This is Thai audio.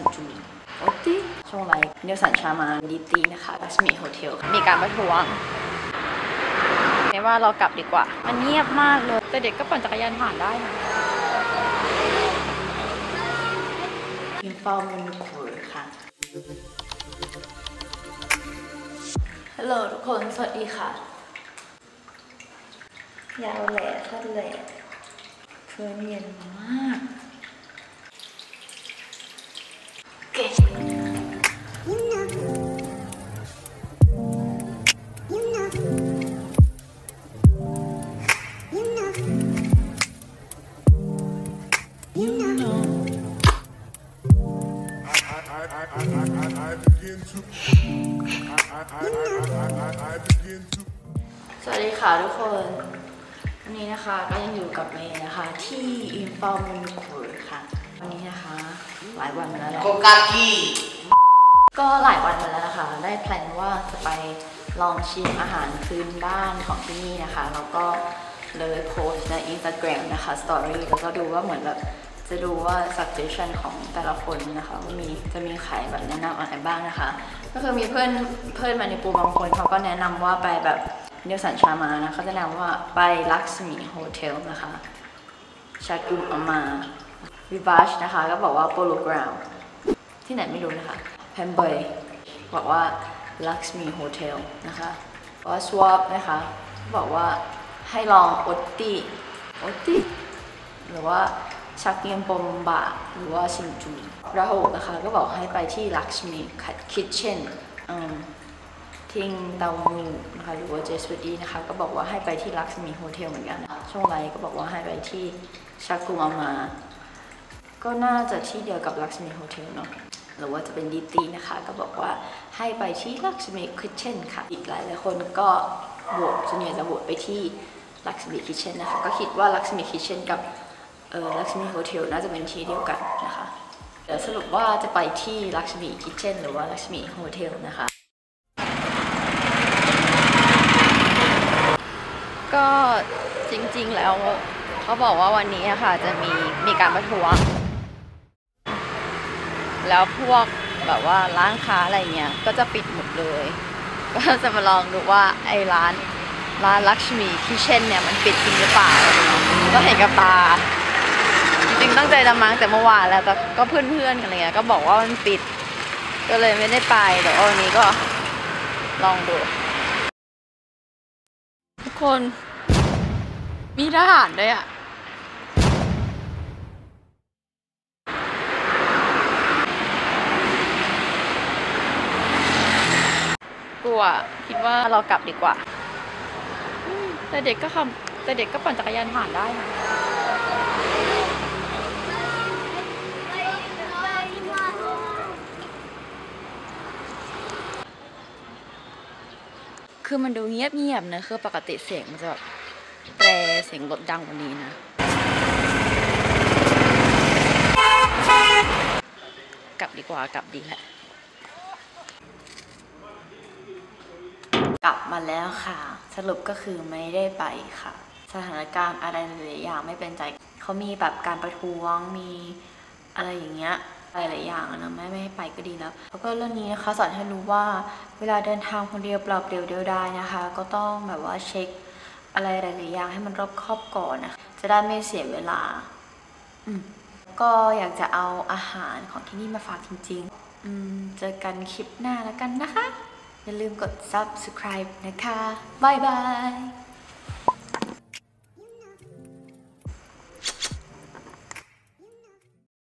นจูโอติช่วงไรเนลสันชามาดิตีนะคะลักษมีโฮเทลมีการประท้วงไม่ว่าเรากลับดีกว่า มันเงียบมากเลย แต่เด็กก็ปั่นจักรยานผ่านได้นะ อินฟอร์มันคูลค่ะ ฮัลโหลทุกคน สวัสดีค่ะยาวแหล่สั้นแหล่เพื่อนเย็นมาก สวัสดีค่ะทุกคน วันนี้นะคะก็ยังอยู่กับเมย์นะคะ ที่อินฟอร์มันคูลค่ะ วันนี้นะคะ หลายวันมาแล้วแหละ Kokaki. ก็หลายวันมาแล้วนะคะ ได้แพลนว่าจะไปลองชิมอาหารพื้นบ้านของที่นี่นะคะ แล้วก็เลยโพสต์ใน Instagram นะคะสตอรี่แล้วก็ดูว่าเหมือนแบบ จะดูว่า suggestion ของแต่ละคนนะคะว่ามีจะมีใครแบบแนะนำอะไรบ้างนะคะ ก็คือมีเพื่อนเพื่อนมาในปูบางคนเขาก็แนะนำว่าไปแบบเนลสันชามานะเขาจะแนะนำว่าไปลักษมีโฮเทลนะคะชากุมอามาวิบาชนะคะ ก็บอกว่าโปโลกราวที่ไหนไม่รู้นะคะแพมเบย์บอกว่าลักษมีโฮเทลนะคะวอสวอปนะคะ บอกว่าให้ลองโอตติโอตติหรือว่า ชักเกียมปมบะหรือว่าชินจูราโหนะคะก็บอกให้ไปที่ Luxmi Kitchen ทิงเตามูนะคะหรือว่าเจสวดีนะคะก็บอกว่าให้ไปที่ Luxmi Hotel เหมือนกันช่วงไรก็บอกว่าให้ไปที่ชากุมามา ก็น่าจะที่เดียวกับ Luxmi Hotel เนาะหรือว่าจะเป็นดีตีนะคะ ก็บอกว่าให้ไปที่ Luxmi Kitchen ค่ะ อีกหลายหลายคนก็โหวตส่วนใหญ่จะโหวตไปที่ Luxmi Kitchen นะคะก็คิดว่า Luxmi Kitchen กับ เออ Luxmi Hotel น่าจะเป็นที่เดียวกันนะคะเดี๋ยวสรุปว่าจะไปที่ Luxmi Kitchen หรือว่า Luxmi Hotel นะคะ ก็จริงๆแล้วเขาบอกว่าวันนี้ค่ะจะมีมีการประท้วง แล้วพวกแบบว่าร้านค้าอะไรเงี้ยก็จะปิดหมดเลย ก็จะมาลองดูว่าไอ้ร้านร้านลักชมีคิเช่นเนี่ยมันปิดจริงหรือเปล่าก็เห็นกับตา จริงตั้งใจจะมาตั้งแต่เมื่อวานแล้วแต่ก็เพื่อนๆกันอะไรเงี้ยก็บอกว่ามันปิด ก็เลยไม่ได้ไปแต่วันนี้ก็ลองดู ทุกคนมีทหารด้วยอะกลัวคิดว่าเรากลับดีกว่า แต่เด็กก็ขับแต่เด็กก็ปั่นจักรยานผ่านได้นะ คือมันดูเงียบๆนะคือปกติเสียงมันจะแบบแตรเสียงรถดังกว่านี้นะ กลับดีกว่ากลับดีแหละกลับมาแล้วค่ะ สรุปก็คือไม่ได้ไปค่ะ สถานการณ์อะไรหลายๆอย่างไม่เป็นใจ เขามีแบบการประท้วงมีอะไรอย่างเงี้ย หลาย ๆ อย่างนะไม่ไม่ให้ไปก็ดีแล้ว แล้วก็เรื่องนี้นะคะสอนให้รู้ว่าเวลาเดินทางคนเดียวเปล่าเปลี่ยวเดียวดายนะคะ ก็ต้องแบบว่าเช็คอะไรหลาย ๆ อย่างให้มันรอบคอบก่อนนะะจะได้ไม่เสียเวลาอืมก็อยากจะเอาอาหารของที่นี่มาฝากจริงๆอืมเจอกันคลิปหน้าแล้วกันนะคะ อย่าลืมกด subscribe นะคะ บ๊ายบาย